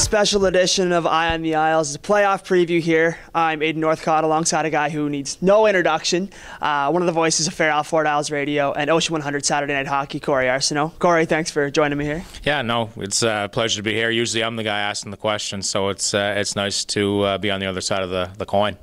special edition of Eye on the Isles. It's a playoff preview here. I'm Aidan Northcott alongside a guy who needs no introduction. Uh, one of the voices of Fair Fort Isles Radio and Ocean 100 Saturday Night Hockey, Cory Arsenault. Cory, thanks for joining me here. Yeah, no, it's a pleasure to be here. Usually I'm the guy asking the questions, so it's uh, it's nice to uh, be on the other side of the, the coin.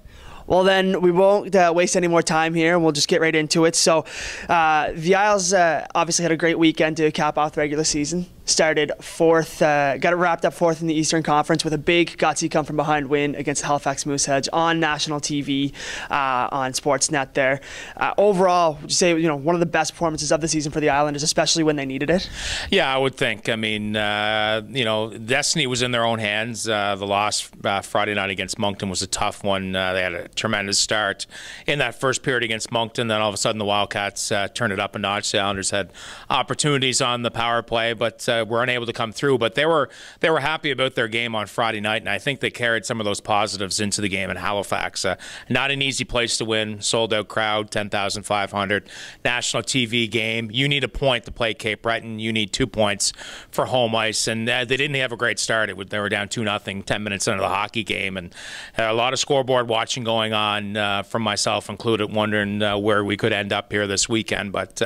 Well, then we won't uh, waste any more time here. And we'll just get right into it. So, uh, the Isles uh, obviously had a great weekend to cap off the regular season started fourth, uh, got it wrapped up fourth in the Eastern Conference with a big gutsy come from behind win against Halifax Mooseheads on national TV uh, on Sportsnet. There, uh, overall, would you say you know one of the best performances of the season for the Islanders, especially when they needed it? Yeah, I would think. I mean, uh, you know, destiny was in their own hands. Uh, the loss uh, Friday night against Moncton was a tough one. they had a tremendous start in that first period against Moncton. Then all of a sudden, the Wildcats turned it up a notch. The Islanders had opportunities on the power play, but uh, were unable to come through. But they were they were happy about their game on Friday night, and I think they carried some of those positives into the game in Halifax. Uh, not an easy place to win. Sold out crowd, ten thousand five hundred. National TV game. You need a point to play Cape Breton. You need two points for home ice, and uh, they didn't have a great start. It, they were down two nothing, ten minutes into the hockey game, and uh, a lot of scoreboard watching going on uh, from myself included, wondering uh, where we could end up here this weekend. But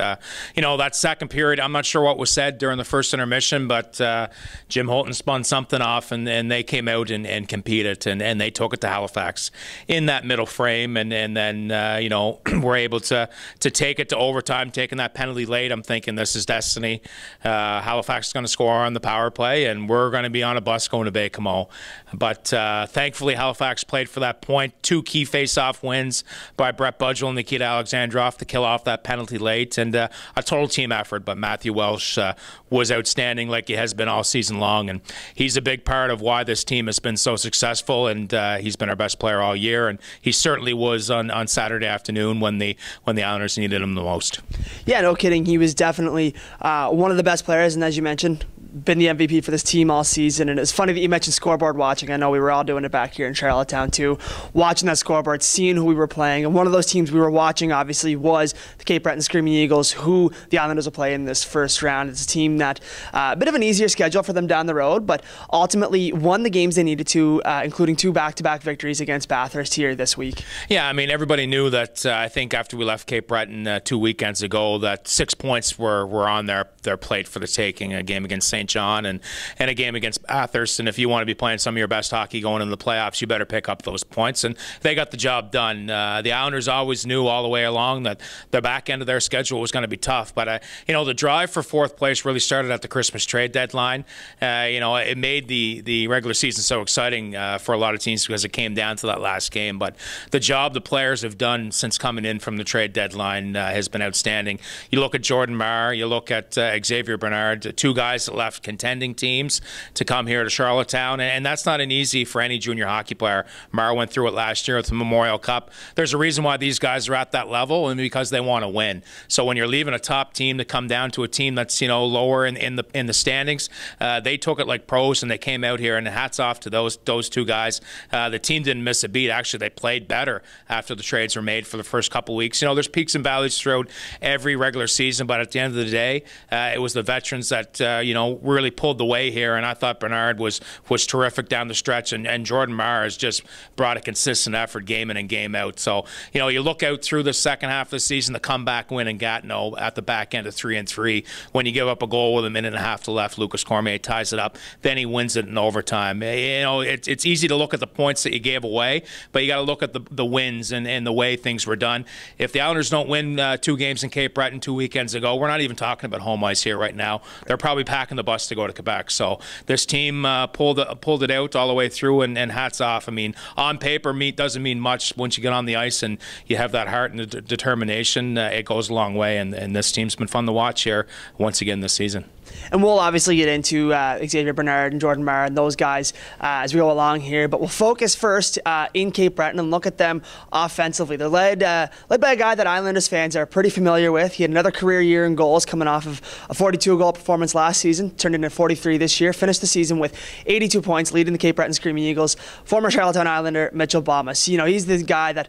you know that second period, I'm not sure what was said during the first intermission but uh, Jim Hulton spun something off, and, and they came out and, and competed, and, and they took it to Halifax in that middle frame, and and then uh, you know were able to to take it to overtime, taking that penalty late. I'm thinking this is destiny. Uh, Halifax is going to score on the power play, and we're going to be on a bus going to Baie-Comeau. But uh, thankfully, Halifax played for that point. Two key face-off wins by Brett Budgell and Nikita Alexandrov to kill off that penalty late, and uh, a total team effort. But Matthew Welsh uh, was outstanding outstanding like he has been all season long. And he's a big part of why this team has been so successful. And uh, he's been our best player all year. And he certainly was on, on Saturday afternoon when the when the Islanders needed him the most. Yeah, no kidding. He was definitely uh, one of the best players. And as you mentioned, been the MVP for this team all season. And it's funny that you mentioned scoreboard watching. I know we were all doing it back here in Charlottetown too, watching that scoreboard, seeing who we were playing. And one of those teams we were watching, obviously, was the Cape Breton Screaming Eagles, who the Islanders will play in this first round. It's a team that uh, a bit of an easier schedule for them down the road, but ultimately won the games they needed to, uh, including two back-to-back victories against Bathurst here this week. Yeah, I mean everybody knew that. Uh, I think after we left Cape Breton uh, two weekends ago, that six points were were on their their plate for the taking. A game against St. Saint John and, and a game against Bathurst. And if you want to be playing some of your best hockey going into the playoffs, you better pick up those points. And they got the job done. Uh, the Islanders always knew all the way along that the back end of their schedule was going to be tough. But, uh, you know, the drive for fourth place really started at the Christmas trade deadline. Uh, you know, it made the, the regular season so exciting uh, for a lot of teams because it came down to that last game. But the job the players have done since coming in from the trade deadline uh, has been outstanding. You look at Jordan Maher, you look at uh, Xavier Bernard, two guys that left contending teams to come here to Charlottetown, and that's not an easy for any junior hockey player. Maher went through it last year with the Memorial Cup. There's a reason why these guys are at that level, and because they want to win. So when you're leaving a top team to come down to a team that's you know lower in, in the in the standings, uh, they took it like pros and they came out here. And hats off to those those two guys. Uh, the team didn't miss a beat. Actually, they played better after the trades were made for the first couple weeks. You know, there's peaks and valleys throughout every regular season, but at the end of the day, uh, it was the veterans that uh, you know really pulled the way here, and I thought Bernard was was terrific down the stretch, and, and Jordan Maher has just brought a consistent effort game in and game out. So you know, you look out through the second half of the season, the comeback win in Gatineau at the back end of three and three, when you give up a goal with a minute and a half to left, Lucas Cormier ties it up, then he wins it in overtime. Eh, you know, it's it's easy to look at the points that you gave away, but you got to look at the the wins and, and the way things were done. If the Islanders don't win uh, two games in Cape Breton two weekends ago, we're not even talking about home ice here right now. They're probably packing the bus to go to Quebec. So this team uh, pulled pulled it out all the way through, and, and, hats off. I mean, on paper, meat doesn't mean much once you get on the ice and you have that heart and determination. Uh, it goes a long way, and, and this team's been fun to watch here once again this season. And we'll obviously get into uh, Xavier Bernard and Jordan Maher and those guys uh, as we go along here. But we'll focus first uh, in Cape Breton and look at them offensively. They're led, uh, led by a guy that Islanders fans are pretty familiar with. He had another career year in goals coming off of a 42 goal performance last season, turned into 43 this year, finished the season with 82 points, leading the Cape Breton Screaming Eagles. Former Charlottetown Islander Mitchell Balmas. You know, he's the guy that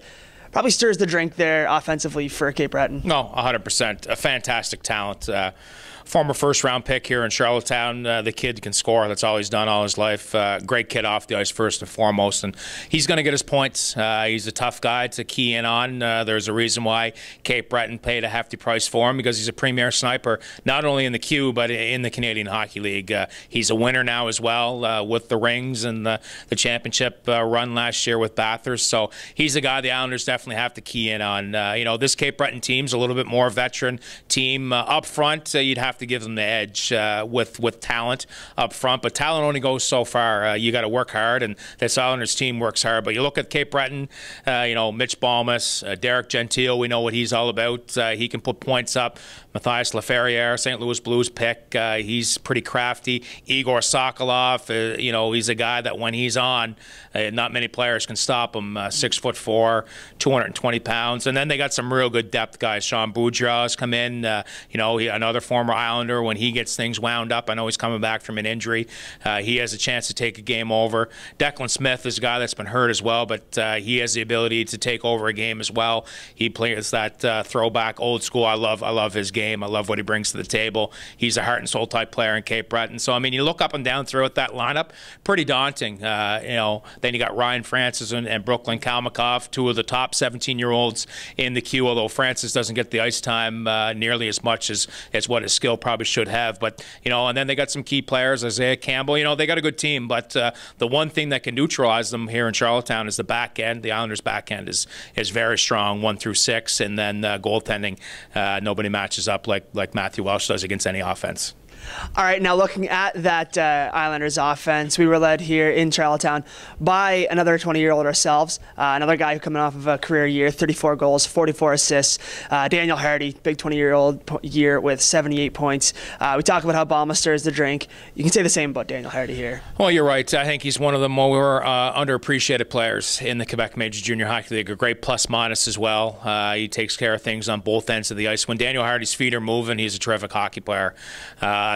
probably stirs the drink there offensively for Cape Breton. No, 100%. A fantastic talent. Uh, former first round pick here in Charlottetown. Uh, the kid can score. That's all he's done all his life. Uh, great kid off the ice, first and foremost. And he's going to get his points. Uh, he's a tough guy to key in on. Uh, there's a reason why Cape Breton paid a hefty price for him because he's a premier sniper, not only in the Q, but in the Canadian Hockey League. Uh, he's a winner now as well uh, with the rings and the, the championship run last year with Bathurst. So he's a guy the Islanders definitely have to key in on. you know, this Cape Breton team's a little bit more veteran team. up front, you'd have have to give them the edge uh, with with talent up front. But talent only goes so far. Uh, you got to work hard, and this Islanders team works hard. But you look at Cape Breton, uh, you know Mitch Balmas, uh, Derek Gentile. We know what he's all about. Uh, he can put points up. Matthias Laferriere, St. Louis Blues pick. Uh, he's pretty crafty. Igor Sokolov, you know, he's a guy that when he's on, not many players can stop him. six foot four, 220 pounds, and then they got some real good depth guys. Shawn Boudrias's come in. you know, he, another former Islander when he gets things wound up. I know he's coming back from an injury. Uh, he has a chance to take a game over. Declan Smith is a guy that's been hurt as well, but uh, he has the ability to take over a game as well. He plays that uh, throwback old school. I love I love his game. I love what he brings to the table. He's a heart and soul type player in Cape Breton. So I mean, you look up and down throughout that lineup, pretty daunting. Uh, you know, then you got Ryan Francis and, and Brooklyn Kalmakoff, two of the top 17 year olds in the queue. Although Francis doesn't get the ice time uh, nearly as much as as what his skill skill probably should have. But you know, and then they got some key players, Isaiah Campbell. You know, they got a good team. But uh, the one thing that can neutralize them here in Charlottetown is the back end. The Islanders' back end is is very strong, one through six, and then uh, goaltending. Uh, nobody matches up like like Matthew Welsh does against any offense. All right, now looking at that uh, Islanders offense, we were led here in Charlottetown by another 20 year old ourselves, uh, another guy coming off of a career year, 34 goals, 44 assists. Uh, Daniel Hardy, big 20 year old year with 78 points. Uh, we talk about how Balma stirs the drink. You can say the same about Daniel Hardy here. Well, you're right. I think he's one of the more uh, underappreciated players in the Quebec Major Junior Hockey League. A great plus minus as well. Uh, he takes care of things on both ends of the ice. When Daniel Hardy's feet are moving, he's a terrific hockey player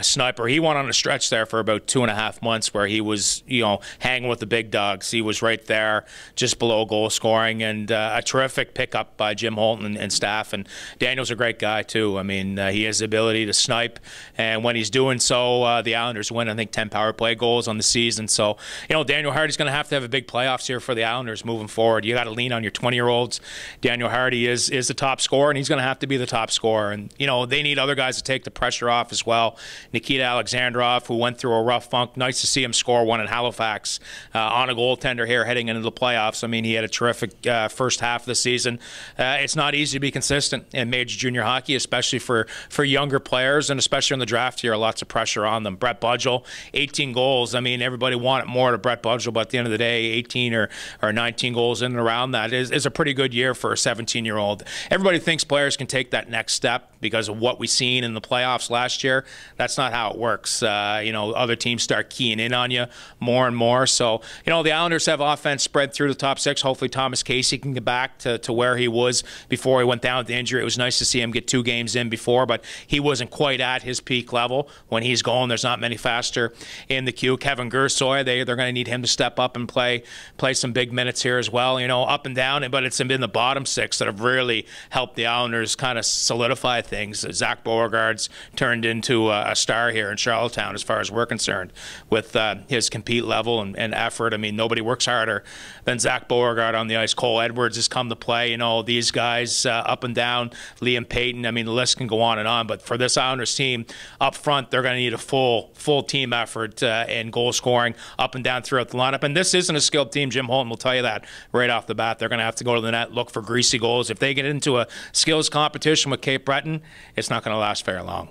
sniper. He went on a stretch there for about two and a half months where he was, you know, hanging with the big dogs. He was right there, just below goal scoring, and uh, a terrific pickup by Jim Hulton and, staff. And Daniel's a great guy too. I mean, uh, he has the ability to snipe, and when he's doing so, uh, the Islanders win. I think 10 power play goals on the season. So, you know, Daniel Hardy's going to have to have a big playoffs here for the Islanders moving forward. You got to lean on your 20 year olds. Daniel Hardy is is the top scorer, and he's going to have to be the top scorer. And you know, they need other guys to take the pressure off as well. Nikita Alexandrov, who went through a rough funk. Nice to see him score one in Halifax uh, on a goaltender here heading into the playoffs. I mean, he had a terrific uh, first half of the season. Uh, it's not easy to be consistent in major junior hockey, especially for, for younger players and especially in the draft here. Lots of pressure on them. Brett Budgell, 18 goals. I mean, everybody wanted more to Brett Budgell, but at the end of the day, 18 or, or 19 goals in and around that is, is a pretty good year for a 17 year old. Everybody thinks players can take that next step because of what we've seen in the playoffs last year. That's not how it works. Uh, you know, other teams start keying in on you more and more. So, you know, the Islanders have offense spread through the top six. Hopefully, Thomas Casey can get back to, to where he was before he went down with the injury. It was nice to see him get two games in before, but he wasn't quite at his peak level. When he's going, there's not many faster in the queue. Kevin Gursoy, they, they're going to need him to step up and play play some big minutes here as well. You know, up and down, but it's been the bottom six that have really helped the Islanders kind of solidify things. Zach Beauregard's turned into a, star here in Charlottetown, as far as we're concerned, with uh, his compete level and, and, effort. I mean, nobody works harder than Zach Beauregard on the ice. Cole Edwards has come to play. You know, these guys uh, up and down, Liam Payton. I mean, the list can go on and on. But for this Islanders team up front, they're going to need a full full team effort uh, in goal scoring up and down throughout the lineup. And this isn't a skilled team. Jim Hulton will tell you that right off the bat. They're going to have to go to the net, look for greasy goals. If they get into a skills competition with Cape Breton, it's not going to last very long.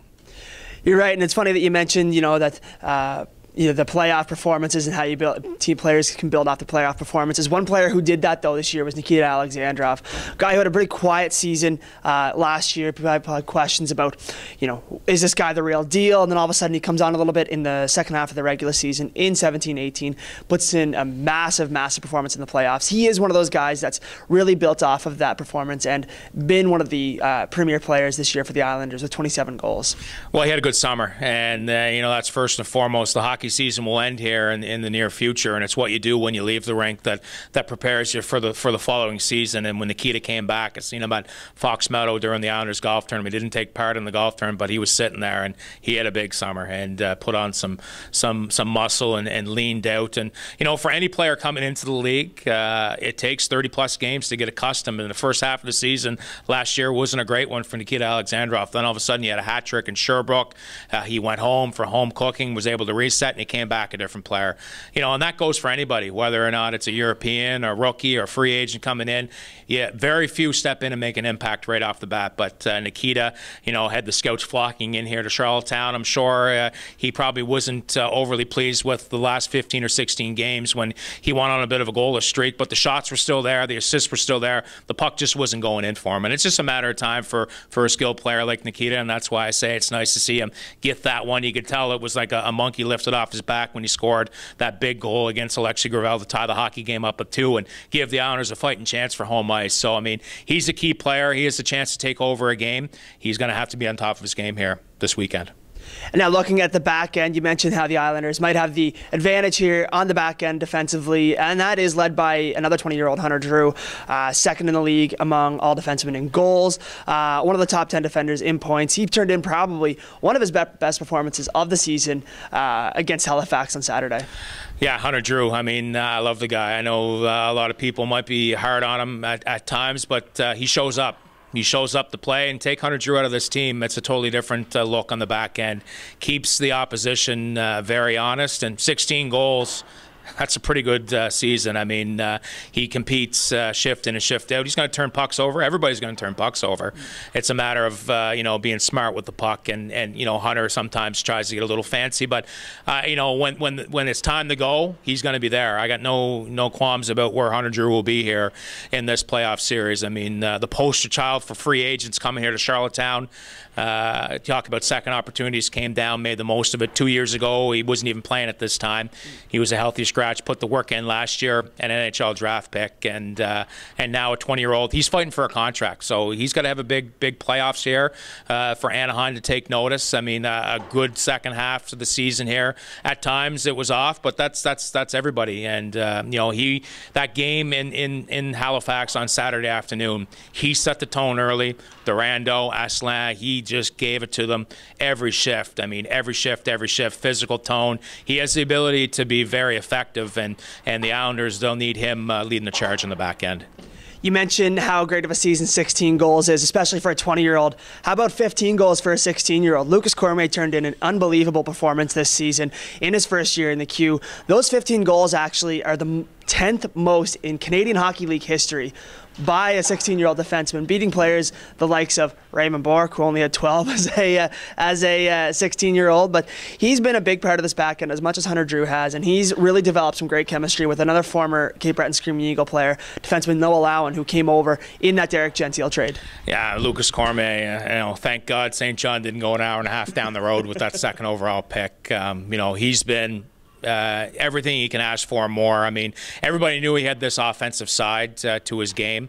You're right, and it's funny that you mentioned, you know, that uh, you know the playoff performances and how you build team players can build off the playoff performances. One player who did that though this year was Nikita Alexandrov, guy who had a pretty quiet season uh, last year. People had questions about, you know, is this guy the real deal? And then all of a sudden he comes on a little bit in the second half of the regular season in 17-18, puts in a massive, massive performance in the playoffs. He is one of those guys that's really built off of that performance and been one of the uh, premier players this year for the Islanders with 27 goals. Well, he had a good summer, and uh, you know that's first and foremost. The hockey hockey season will end here in, in the near future, and it's what you do when you leave the rink that, that prepares you for the for the following season. And when Nikita came back, I seen him at Fox Meadow during the Islanders golf tournament. He didn't take part in the golf tournament, but he was sitting there and he had a big summer and uh, put on some some some muscle and, and leaned out. And you know, for any player coming into the league, uh, it takes 30 plus games to get accustomed. In the first half of the season last year wasn't a great one for Nikita Alexandrov. Then all of a sudden, he had a hat trick in Sherbrooke. Uh, he went home for home cooking, was able to reset, and he came back a different player. You know, and that goes for anybody, whether or not it's a European or rookie or free agent coming in. Yeah, very few step in and make an impact right off the bat. But uh, Nikita, you know, had the scouts flocking in here to Charlottetown. I'm sure uh, he probably wasn't uh, overly pleased with the last 15 or 16 games when he went on a bit of a goalless streak, but the shots were still there, the assists were still there. The puck just wasn't going in for him, and it's just a matter of time for for a skilled player like Nikita, and that's why I say it's nice to see him get that one. You could tell it was like a, a monkey lifted off his back when he scored that big goal against Alexis Gravel to tie the hockey game up at two and give the Islanders a fighting chance for home ice. So I mean, he's a key player. He has a chance to take over a game. He's going to have to be on top of his game here this weekend. And now looking at the back end, you mentioned how the Islanders might have the advantage here on the back end defensively, and that is led by another 20-year-old Hunter Drew, uh, second in the league among all defensemen in goals, uh, one of the top 10 defenders in points. He turned in probably one of his be- best performances of the season uh, against Halifax on Saturday. Yeah, Hunter Drew. I mean, uh, I love the guy. I know uh, a lot of people might be hard on him at, at times, but uh, he shows up he shows up to play and take Hunter Drew out of this team. It's a totally different uh, look on the back end. Keeps the opposition uh, very honest and 16 goals that's a pretty good uh, season. I mean, uh, he competes uh, shift in and shift out. He's going to turn pucks over. Everybody's going to turn pucks over. It's a matter of uh, you know being smart with the puck, and and you know Hunter sometimes tries to get a little fancy, but uh, you know when when when it's time to go, he's going to be there. I got no no qualms about where Hunter Drew will be here in this playoff series. I mean, uh, the poster child for free agents coming here to Charlottetown. Talk about second opportunities, came down, made the most of it. Two years ago, he wasn't even playing at this time. He was a healthy scratch, put the work in last year, an NHL draft pick, and uh, and now a 20 year old. He's fighting for a contract, so he's got to have a big big playoffs here uh, for Anaheim to take notice. I mean, uh, a good second half of the season here. At times it was off, but that's that's that's everybody. And uh, you know, he that game in in in Halifax on Saturday afternoon, he set the tone early. Durandeau, Asselin, he just gave it to them every shift. I mean, every shift, every shift, physical tone. He has the ability to be very effective, and, and the Islanders, they'll need him uh, leading the charge on the back end. You mentioned how great of a season 16 goals is, especially for a 20 year old. How about 15 goals for a 16 year old? Lucas Cormier turned in an unbelievable performance this season in his first year in the queue. Those 15 goals actually are the 10th most in Canadian Hockey League history by a 16 year old defenseman, beating players the likes of Raymond Bourque, who only had 12 as a uh, as a 16 uh, year old. But he's been a big part of this back end as much as Hunter Drew has, and he's really developed some great chemistry with another former Cape Breton Screaming Eagle player, defenseman Noah Laaouan, who came over in that Derek Gentile trade. Yeah, Lucas Cormier, uh, you know, thank God Saint John didn't go an hour and a half down the road with that second overall pick. Um, you know, he's been uh, everything he can ask for more. I mean, everybody knew he had this offensive side uh, to his game.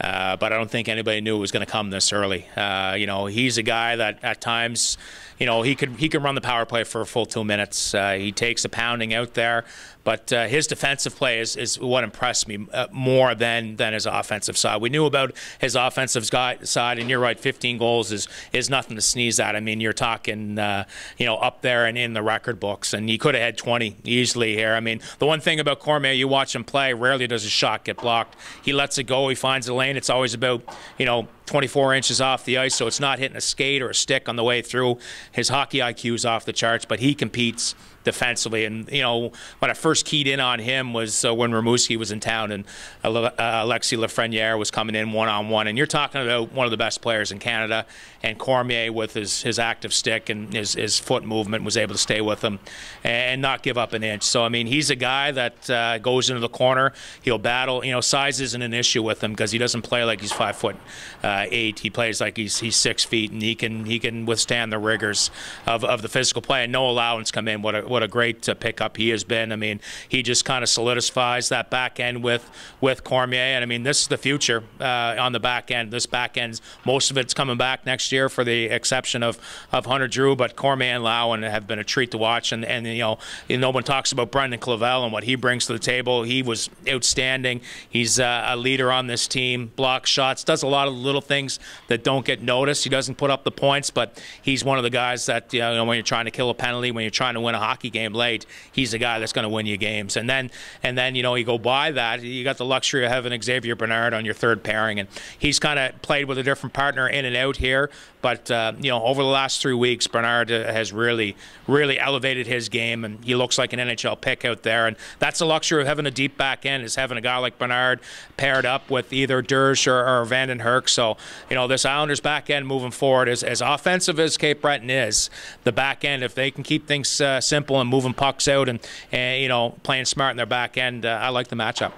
Uh, but I don't think anybody knew it was going to come this early. Uh, you know, he's a guy that at times, you know, he could he could run the power play for a full two minutes. Uh, he takes a pounding out there, but uh, his defensive play is, is what impressed me uh, more than than his offensive side. We knew about his offensive side, and you're right, 15 goals is is nothing to sneeze at. I mean, you're talking, uh, you know, up there and in the record books, and he could have had 20 easily here. I mean, the one thing about Cormier, you watch him play, rarely does a shot get blocked. He lets it go. He finds the lane. It's always about, you know, 24 inches off the ice, so it's not hitting a skate or a stick on the way through. His hockey IQ is off the charts, but he competes defensively. And you know, when I first keyed in on him was uh, when Rimouski was in town and uh, Alexis Lafreniere was coming in one on one. And you're talking about one of the best players in Canada. And Cormier, with his, his active stick and his, his foot movement, was able to stay with him and not give up an inch. So I mean, he's a guy that uh, goes into the corner. He'll battle. You know, size isn't an issue with him because he doesn't play like he's five foot uh, uh, eight. He plays like he's he's six feet, and he can he can withstand the rigors of, of the physical play. And no allowance come in. What a what a great uh, pickup he has been. I mean, he just kind of solidifies that back end with with Cormier. And I mean, this is the future uh, on the back end. This back end, most of it's coming back next year, for the exception of of Hunter Drew. But Cormier and Laaouan have been a treat to watch. And and you know, no one talks about Brendan Clavel and what he brings to the table. He was outstanding. He's uh, a leader on this team. Blocks shots, does a lot of little things that don't get noticed. He doesn't put up the points, but he's one of the guys that you know when you're trying to kill a penalty, when you're trying to win a hockey game late, he's the guy that's going to win you games. And then and then you know you go by that, you got the luxury of having Xavier Bernard on your third pairing, and he's kind of played with a different partner in and out here. But uh, you know, over the last three weeks, Bernard uh, has really, really elevated his game, and he looks like an NHL pick out there. And that's the luxury of having a deep back end is having a guy like Bernard paired up with either Dirsch or, or Vanden Hurk. So you know, this Islanders back end moving forward is as offensive as Cape Breton is. The back end, if they can keep things uh, simple and moving pucks out and, and you know playing smart in their back end, uh, I like the matchup.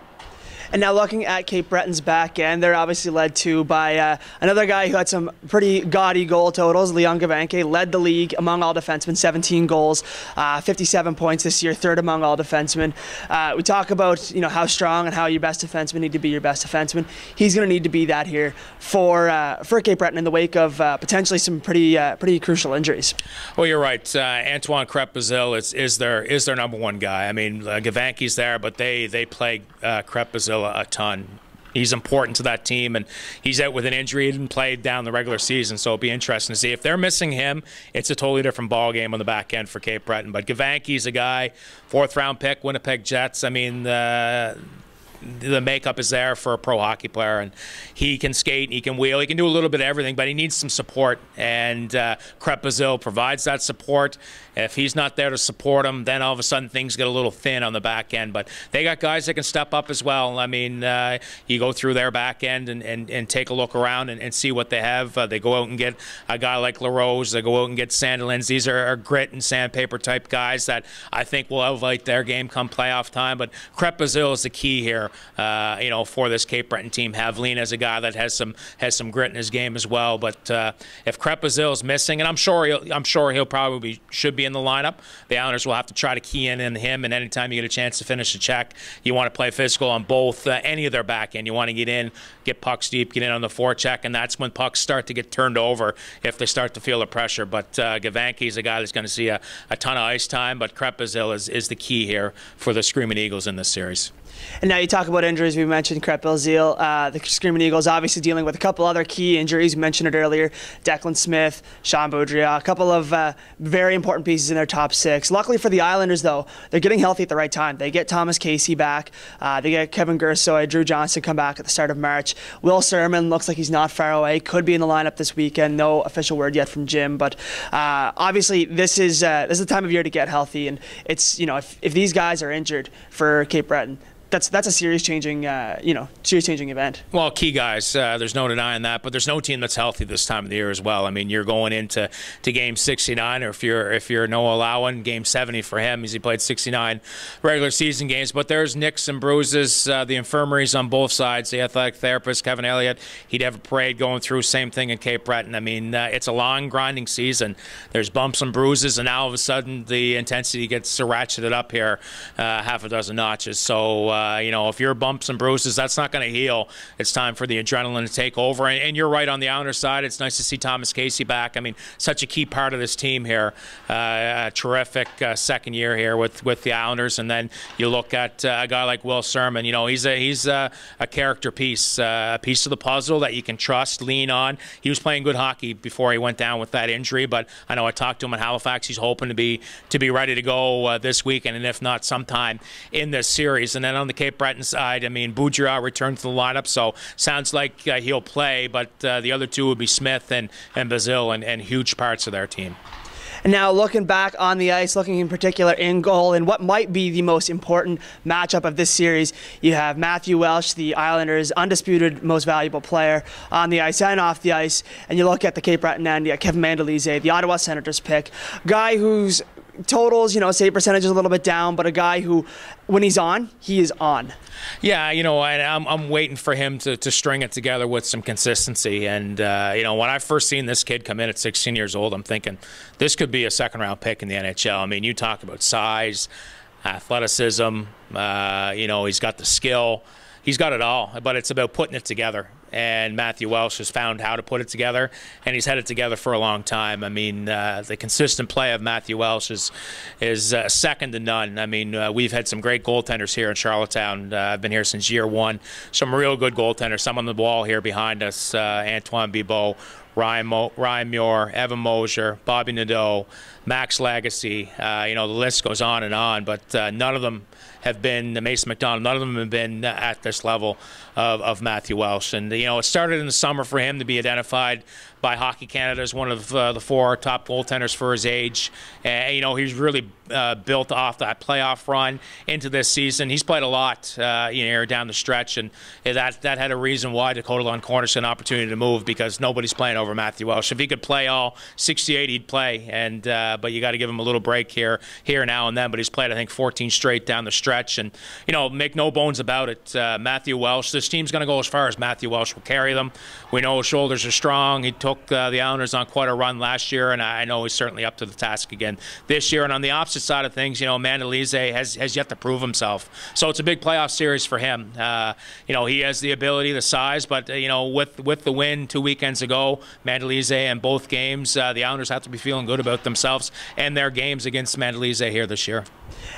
And now looking at Cape Breton's back end, they're obviously led to by uh, another guy who had some pretty gaudy goal totals. Leon Gawanke led the league among all defensemen, 17 goals, uh, 57 points this year, third among all defensemen. Uh, we talk about you know how strong and how your best defenseman need to be your best defenseman. He's going to need to be that here for uh, for Cape Breton in the wake of uh, potentially some pretty uh, pretty crucial injuries. Well, you're right. Antoine Crête-Belzile is, is their is their number one guy. I mean, Gavanke's there, but they they play uh, A ton. He's important to that team, and he's out with an injury. He didn't play down the regular season, so it'll be interesting to see. If they're missing him, it's a totally different ball game on the back end for Cape Breton. But Gawanke's a guy, fourth round pick, Winnipeg Jets. I mean, uh, the makeup is there for a pro hockey player, and he can skate, and he can wheel, he can do a little bit of everything, but he needs some support, and uh, Crête-Belzile provides that support. If he's not there to support him, then all of a sudden things get a little thin on the back end. But they got guys that can step up as well. I mean, uh, you go through their back end and, and, and take a look around and, and see what they have. Uh, they go out and get a guy like LaRose. They go out and get Sandilands. These are, are, grit and sandpaper type guys that I think will elevate their game come playoff time. But Crête-Belzile is the key here, uh, you know, for this Cape Breton team. Havleen as a guy that has some has some grit in his game as well. But uh, if Crête-Belzile is missing, and I'm sure he'll, I'm sure he'll probably be, should be in the lineup. The Islanders will have to try to key in on him, and anytime you get a chance to finish a check, you want to play physical on both uh, any of their back end. You want to get in, get pucks deep, get in on the forecheck, and that's when pucks start to get turned over if they start to feel the pressure. But uh, Gawanke is a guy that's going to see a, a ton of ice time, but Crête-Belzile is, is the key here for the Screaming Eagles in this series. And now you talk about injuries. We mentioned Crête-Belzile. Uh, the Screaming Eagles obviously dealing with a couple other key injuries. You mentioned it earlier. Declan Smith, Shawn Boudrias, a couple of uh, very important pieces in their top six. Luckily for the Islanders, though, they're getting healthy at the right time. They get Thomas Casey back. Uh, they get Kevin Gursoy, Drew Johnson come back at the start of March. Will Sermon looks like he's not far away. Could be in the lineup this weekend. No official word yet from Jim, but uh, obviously this is uh, this is the time of year to get healthy. And it's you know if, if these guys are injured for Cape Breton, that's that's a series changing uh, you know series changing event. Well, key guys, uh, there's no denying that, but there's no team that's healthy this time of the year as well. I mean, you're going into to game 69, or if you're if you're Noah Laaouan, game 70 for him, as he played 69 regular season games. But there's nicks and bruises, uh, the infirmaries on both sides. The athletic therapist Kevin Elliott, he'd have a parade going through. Same thing in Cape Breton. I mean, uh, it's a long grinding season. There's bumps and bruises, and now all of a sudden the intensity gets ratcheted up here uh, half a dozen notches. So uh, you know, if you're bumps and bruises, that's not going to heal. It's time for the adrenaline to take over. And, and, you're right on the Islander side. It's nice to see Thomas Casey back. I mean, such a key part of this team here. Uh, terrific uh, second year here with, with the Islanders. And then you look at uh, a guy like Will Sermon. You know, he's a he's a, a character piece, a piece of the puzzle that you can trust, lean on. He was playing good hockey before he went down with that injury. But I know I talked to him in Halifax. He's hoping to be to be ready to go this weekend, and if not, sometime in this series. And then on the Cape Breton side, I mean, Boudrias returned to the lineup, so sounds like uh, he'll play, but uh, the other two would be Smith and, and Belzile and, and huge parts of their team. And now looking back on the ice, looking in particular in goal, and what might be the most important matchup of this series, you have Matthew Welsh, the Islanders' undisputed most valuable player on the ice and off the ice, and you look at the Cape Breton end, Kevin Mandolese, the Ottawa Senators pick, guy who's totals, you know, save percentage is a little bit down, but a guy who, when he's on, he is on. Yeah, you know, I, I'm, I'm waiting for him to, to string it together with some consistency. And, uh, you know, when I first seen this kid come in at 16 years old, I'm thinking this could be a second round pick in the NHL. I mean, you talk about size, athleticism, uh, you know, he's got the skill he's got it all, but it's about putting it together. And Matthew Welsh has found how to put it together, and he's had it together for a long time. I mean, uh, the consistent play of Matthew Welsh is is uh, second to none. I mean, uh, we've had some great goaltenders here in Charlottetown. Uh, I've been here since year one. Some real good goaltenders. Some on the wall here behind us: uh, Antoine Bibeau, Ryan, Mo- Ryan Muir, Evan Mosier, Bobby Nadeau, Max Legacy. Uh, you know, the list goes on and on, but none of them have been the Mason McDonald. None of them have been at this level of, of Matthew Welsh. And, you know, it started in the summer for him to be identified by Hockey Canada as one of uh, the four top goaltenders for his age. And, you know, he's really uh, built off that playoff run into this season. He's played a lot, uh, you know, down the stretch, and that that had a reason why Dakota Lund Cornish an opportunity to move because nobody's playing over Matthew Welsh. If he could play all 68, he'd play, and uh, but you got to give him a little break here, here now and then. But he's played, I think, 14 straight down the stretch, and you know, make no bones about it, uh, Matthew Welsh. This team's going to go as far as Matthew Welsh will carry them. We know his shoulders are strong. He took uh, the Islanders on quite a run last year, and I know he's certainly up to the task again this year. And on the opposite side of things, you know, Mandolese has, has yet to prove himself. So it's a big playoff series for him. Uh, you know, he has the ability, the size, but, you know, with, with the win two weekends ago, Mandolese and both games, uh, the Islanders have to be feeling good about themselves and their games against Mandolese here this year.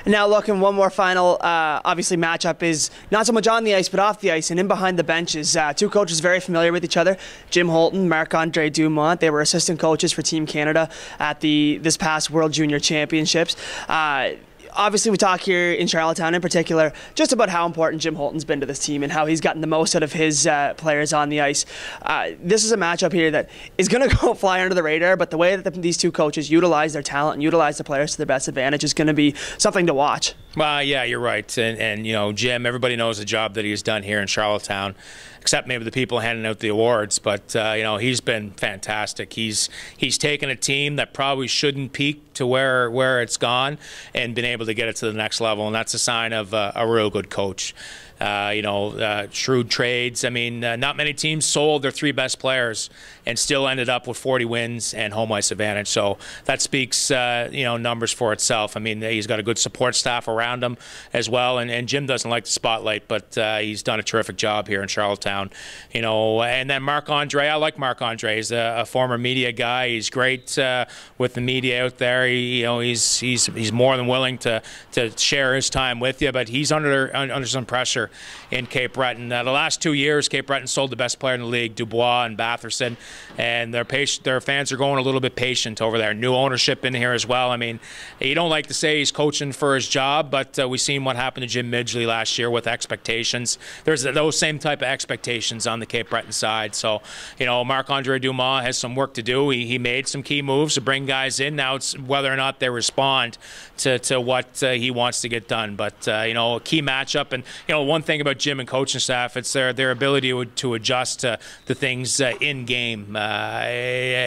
Now, looking one more final, uh, obviously, matchup is not so much on the ice, but off the ice and in behind the benches. Uh, two coaches very familiar with each other Jim Hulton, Marc Andre Dumont. They were assistant coaches for Team Canada at the this past World Junior Championships. Uh, obviously, we talk here in Charlottetown in particular just about how important Jim Hulton's been to this team and how he's gotten the most out of his uh, players on the ice. Uh, this is a matchup here that is going to go fly under the radar, but the way that the, these two coaches utilize their talent and utilize the players to their best advantage is going to be something to watch. Well, yeah, you're right. And, and, you know, Jim, everybody knows the job that he's done here in Charlottetown, except maybe the people handing out the awards. But, uh, you know, he's been fantastic. He's he's taken a team that probably shouldn't peak to where, where it's gone and been able to get it to the next level. And that's a sign of uh, a real good coach. Uh, you know, uh, shrewd trades. I mean, uh, not many teams sold their three best players and still ended up with 40 wins and home ice advantage. So that speaks, uh, you know, numbers for itself. I mean, he's got a good support staff around him as well. And, and Jim doesn't like the spotlight, but uh, he's done a terrific job here in Charlottetown. You know, and then Marc Andre, I like Marc Andre. He's a, a former media guy. He's great uh, with the media out there. He, you know, he's he's he's more than willing to to share his time with you, but he's under under some pressure in Cape Breton. Uh, the last two years, Cape Breton sold the best player in the league, Dubois and Batherson, and their patient, their fans are going a little bit patient over there. New ownership in here as well. I mean, you don't like to say he's coaching for his job, but uh, we've seen what happened to Jim Midgley last year with expectations. There's those same type of expectations on the Cape Breton side. So, you know, Marc Andre Dumas has some work to do. He, he made some key moves to bring guys in. Now it's whether or not they respond to, to what uh, he wants to get done. But, uh, you know, a key matchup. And, you know, one thing about Jim and coaching staff, it's their, their ability to, to adjust to the things uh, in game. Uh,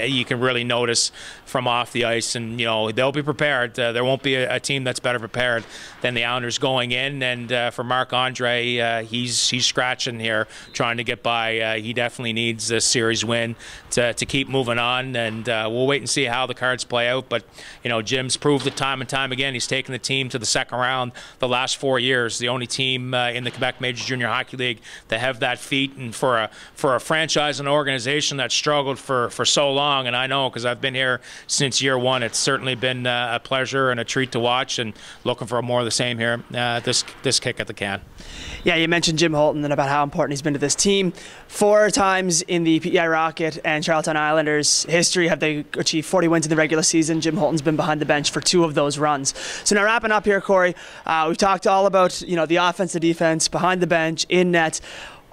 you can really notice from off the ice, and, you know, they'll be prepared. Uh, there won't be a, a, team that's better prepared than the Islanders going in. And uh, for Marc Andre, he's, he's scratching here, trying to get by. he definitely needs a series win to, to keep moving on. And we'll wait and see how the cards play out. But, you know, Jim's proved it time and time again again, he's taken the team to the second round the last four years. The only team uh, in the Quebec Major Junior Hockey League to have that feat, and for a for a franchise and organization that struggled for for so long. And I know because I've been here since year one. It's certainly been uh, a pleasure and a treat to watch, and looking for more of the same here. Uh, this this kick at the can. Yeah, you mentioned Jim Hulton and about how important he's been to this team. Four times in the PEI Rocket and Charlottetown Islanders history have they achieved 40 wins in the regular season. Jim Hulton's been behind the bench for two of those runs. So now wrapping up here, Cory, uh, we've talked all about you know the offense, the defense, behind the bench, in net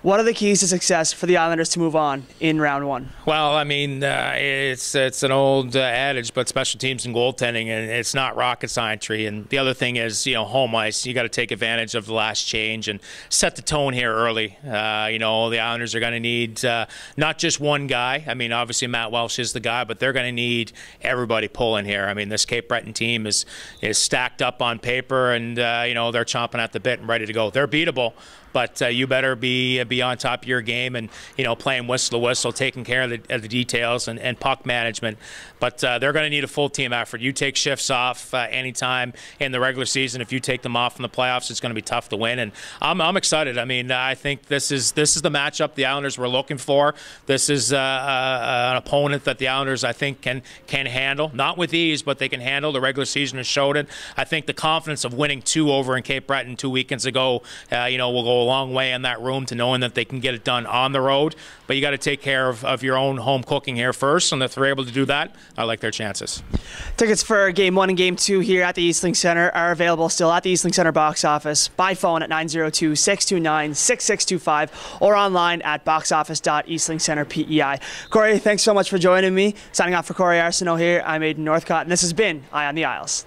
What are the keys to success for the Islanders to move on in round one? Well, I mean, uh, it's it's an old uh, adage, but special teams and goaltending, and it's not rocket science. And the other thing is, you know, home ice. You got to take advantage of the last change and set the tone here early. Uh, you know, the Islanders are going to need uh, not just one guy. I mean, obviously Matt Welsh is the guy, but they're going to need everybody pulling here. I mean, this Cape Breton team is is stacked up on paper, and uh, you know they're chomping at the bit and ready to go. They're beatable but uh, you better be be on top of your game and you know playing whistle to whistle, taking care of the, of the details and, and, puck management. But uh, they're going to need a full team effort. You take shifts off uh, anytime in the regular season. If you take them off in the playoffs, it's going to be tough to win. And I'm, I'm excited. I mean, I think this is this is the matchup the Islanders were looking for. This is uh, uh, an opponent that the Islanders I think can can handle, not with ease, but they can handle. The regular season has showed it. I think the confidence of winning two over in Cape Breton two weekends ago, uh, you know, will go a long way in that room to knowing that they can get it done on the road. But you got to take care of, of your own home cooking here first, and if they're able to do that, I like their chances. Tickets for Game One and Game Two here at the Eastlink Center are available still at the Eastlink Center box office by phone at 902-629-6625 or online at boxoffice.eastlinkcenter.pei. Cory, thanks so much for joining me. Signing off for Cory Arsenault here. I'm Aidan Northcott, and this has been Eye on the Isles.